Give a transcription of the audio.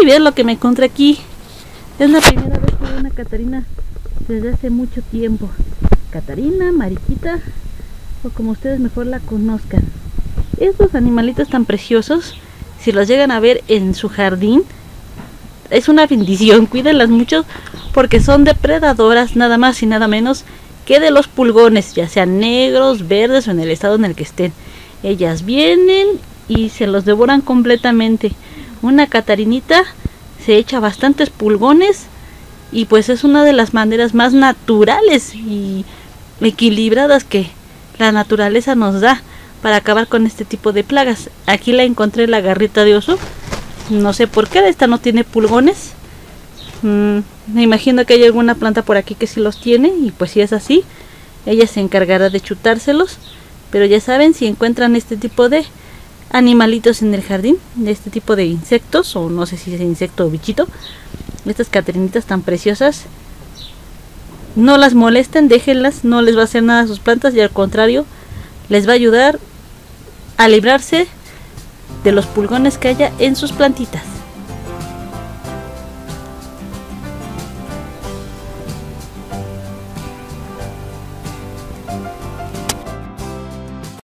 y vean lo que me encontré aquí. Es la primera vez que veo una Catarina desde hace mucho tiempo. Catarina, Mariquita, o como ustedes mejor la conozcan. Estos animalitos tan preciosos, si los llegan a ver en su jardín, es una bendición. Cuídenlas mucho porque son depredadoras nada más y nada menos que de los pulgones, ya sean negros, verdes o en el estado en el que estén. Ellas vienen y se los devoran completamente. Una catarinita se echa bastantes pulgones y pues es una de las maneras más naturales y equilibradas que la naturaleza nos da para acabar con este tipo de plagas. Aquí la encontré la garrita de oso. No sé por qué, esta no tiene pulgones. Mm, me imagino que hay alguna planta por aquí que sí los tiene y pues si es así, ella se encargará de chutárselos. Pero ya saben, si encuentran este tipo de animalitos en el jardín, de este tipo de insectos, o no sé si es insecto o bichito, estas caterinitas tan preciosas, no las molesten, déjenlas, no les va a hacer nada a sus plantas y al contrario, les va a ayudar a librarse de los pulgones que haya en sus plantitas.